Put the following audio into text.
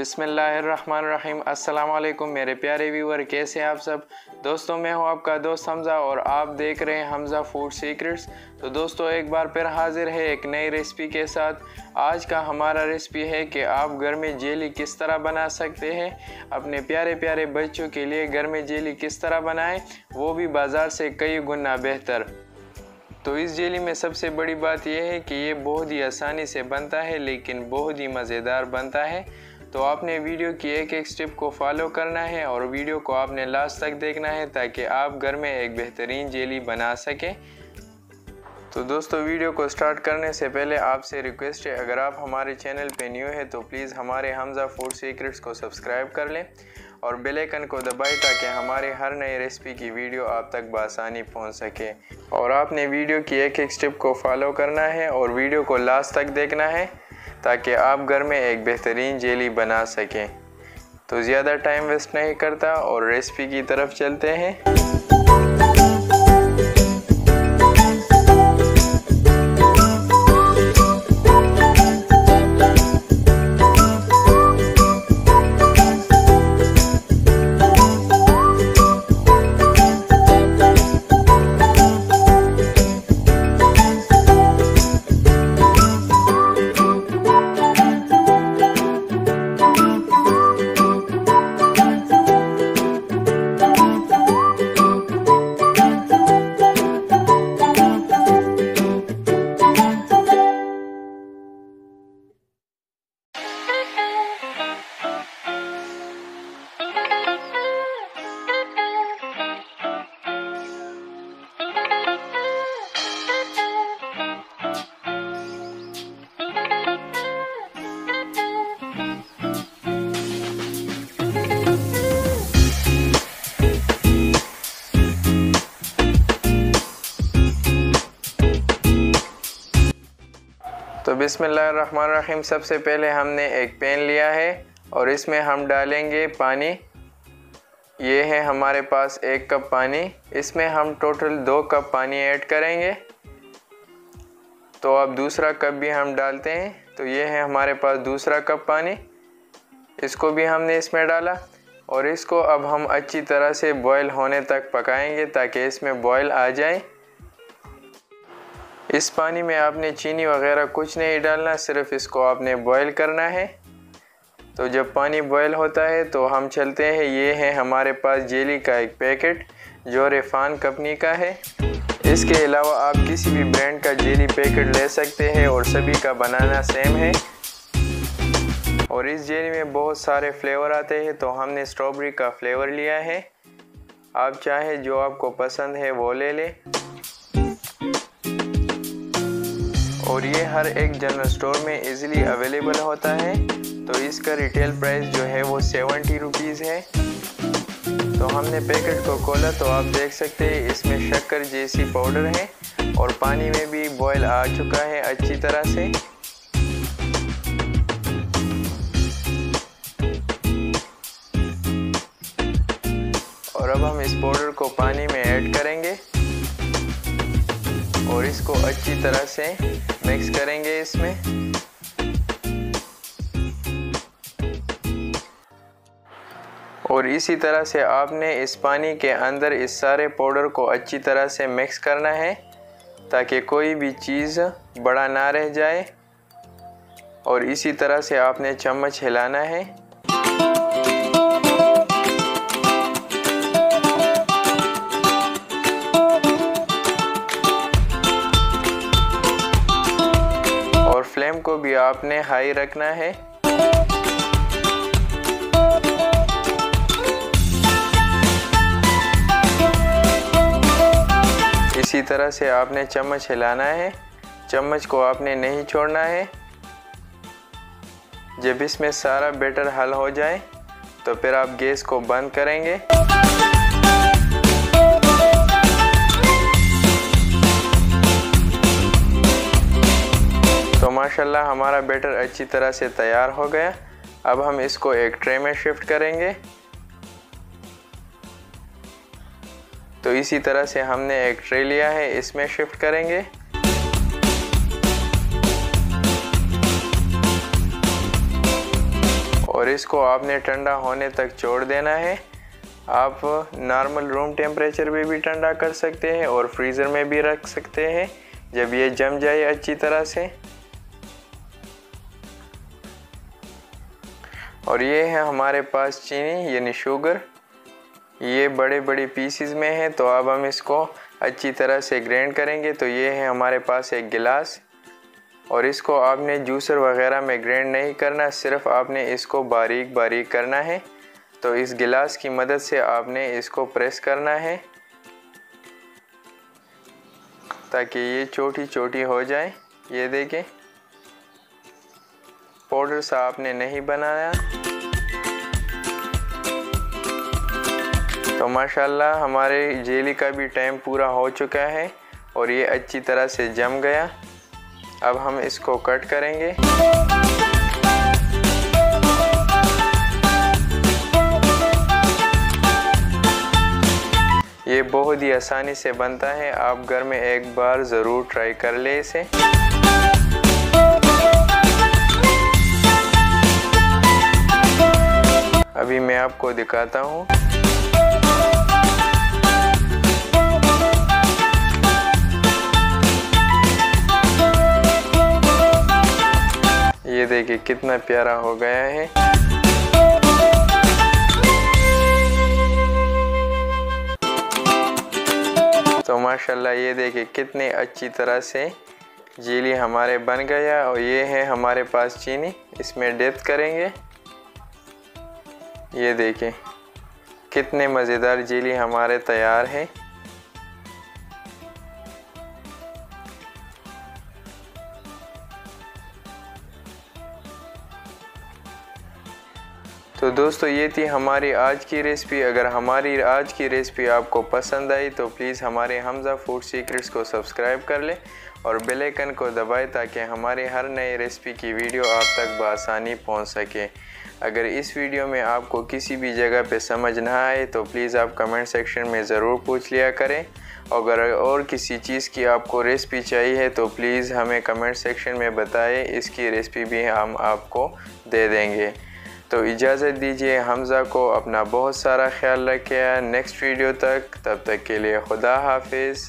बिसमीम अस्सलाम मेरे प्यारे व्यूवर कैसे हैं आप सब? दोस्तों, मैं हूँ आपका दोस्त हमज़ा और आप देख रहे हैं हमज़ा फ़ूड सीक्रेट्स। तो दोस्तों, एक बार फिर हाजिर है एक नई रेसिपी के साथ। आज का हमारा रेसिपी है कि आप घर में जेली किस तरह बना सकते हैं। अपने प्यारे प्यारे बच्चों के लिए घर में जेली किस तरह बनाएँ, वो भी बाज़ार से कई गुना बेहतर। तो इस जेली में सबसे बड़ी बात यह है कि ये बहुत ही आसानी से बनता है, लेकिन बहुत ही मज़ेदार बनता है। तो आपने वीडियो की एक एक स्टेप को फॉलो करना है और वीडियो को आपने लास्ट तक देखना है ताकि आप घर में एक बेहतरीन जेली बना सकें। तो दोस्तों, वीडियो को स्टार्ट करने से पहले आपसे रिक्वेस्ट है, अगर आप हमारे चैनल पे न्यू है तो प्लीज़ हमारे हमज़ा फ़ूड सीक्रेट्स को सब्सक्राइब कर लें और बेल आइकन को दबाएँ ताकि हमारे हर नए रेसिपी की वीडियो आप तक बसानी पहुँच सके। और आपने वीडियो की एक एक स्टेप को फॉलो करना है और वीडियो को लास्ट तक देखना है। ताकि आप घर में एक बेहतरीन जेली बना सकें। तो ज़्यादा टाइम वेस्ट नहीं करता और रेसिपी की तरफ़ चलते हैं। बिसमीम सबसे पहले हमने एक पेन लिया है और इसमें हम डालेंगे पानी। ये है हमारे पास एक कप पानी। इसमें हम टोटल दो कप पानी ऐड करेंगे। तो अब दूसरा कप भी हम डालते हैं। तो ये है हमारे पास दूसरा कप पानी। इसको भी हमने इसमें डाला और इसको अब हम अच्छी तरह से बॉयल होने तक पकाएँगे ताकि इसमें बॉयल आ जाए। इस पानी में आपने चीनी वगैरह कुछ नहीं डालना, सिर्फ़ इसको आपने बॉईल करना है। तो जब पानी बॉयल होता है तो हम चलते हैं। ये है हमारे पास जेली का एक पैकेट, जो रेफान कंपनी का है। इसके अलावा आप किसी भी ब्रांड का जेली पैकेट ले सकते हैं, और सभी का बनाना सेम है। और इस जेली में बहुत सारे फ्लेवर आते हैं तो हमने स्ट्रॉबेरी का फ्लेवर लिया है। आप चाहे जो आपको पसंद है, वो ले लें। और ये हर एक जनरल स्टोर में इजीली अवेलेबल होता है। तो इसका रिटेल प्राइस जो है वो सेवेंटी रुपीज़ है। तो हमने पैकेट को खोला तो आप देख सकते हैं, इसमें शक्कर जैसी पाउडर है और पानी में भी बॉयल आ चुका है अच्छी तरह से। अच्छी तरह से मिक्स करेंगे इसमें। और इसी तरह से आपने इस पानी के अंदर इस सारे पाउडर को अच्छी तरह से मिक्स करना है, ताकि कोई भी चीज़ बड़ा ना रह जाए। और इसी तरह से आपने चम्मच हिलाना है। भी आपने हाई रखना है। इसी तरह से आपने चम्मच हिलाना है। चम्मच को आपने नहीं छोड़ना है। जब इसमें सारा बेटर हल हो जाए तो फिर आप गैस को बंद करेंगे। माशाल्लाह, हमारा बैटर अच्छी तरह से तैयार हो गया। अब हम इसको एक ट्रे में शिफ्ट करेंगे। तो इसी तरह से हमने एक ट्रे लिया है, इसमें शिफ्ट करेंगे। और इसको आपने ठंडा होने तक छोड़ देना है। आप नॉर्मल रूम टेम्परेचर में भी ठंडा कर सकते हैं और फ्रीज़र में भी रख सकते हैं, जब ये जम जाए अच्छी तरह से। और ये है हमारे पास चीनी, यानी शुगर। ये बड़े बड़े पीसीज में है तो अब हम इसको अच्छी तरह से ग्रैंड करेंगे। तो ये है हमारे पास एक गिलास। और इसको आपने जूसर वगैरह में ग्राइंड नहीं करना, सिर्फ़ आपने इसको बारीक बारीक करना है। तो इस गिलास की मदद से आपने इसको प्रेस करना है। ताकि ये छोटी छोटी हो जाए। ये देखें। पाउडर सा आपने नहीं बनाया। तो माशाल्लाह, हमारे जेली का भी टाइम पूरा हो चुका है और ये अच्छी तरह से जम गया। अब हम इसको कट करेंगे। ये बहुत ही आसानी से बनता है। आप घर में एक बार ज़रूर ट्राई कर ले इसे। अभी मैं आपको दिखाता हूँ। ये देखिए कितना प्यारा हो गया है। तो माशाल्लाह ये देखिए कितने अच्छी तरह से जेली हमारे बन गया और ये है हमारे पास चीनी, इसमें डेप्थ करेंगे। ये देखिए कितने मज़ेदार जेली हमारे तैयार है। तो दोस्तों, ये थी हमारी आज की रेसिपी। अगर हमारी आज की रेसिपी आपको पसंद आई तो प्लीज़ हमारे हमज़ा फ़ूड सीक्रेट्स को सब्सक्राइब कर लें। और बेल आइकन को दबाएँ ताकि हमारी हर नई रेसिपी की वीडियो आप तक बसानी पहुँच सके। अगर इस वीडियो में आपको किसी भी जगह पे समझ ना आए तो प्लीज़ आप कमेंट सेक्शन में ज़रूर पूछ लिया करें। अगर और किसी चीज़ की आपको रेसिपी चाहिए तो प्लीज़ हमें कमेंट सेक्शन में बताएँ, इसकी रेसिपी भी हम आपको दे देंगे। तो इजाज़त दीजिए हमज़ा को, अपना बहुत सारा ख्याल रखें। नेक्स्ट वीडियो तक, तब तक के लिए खुदा हाफिज़।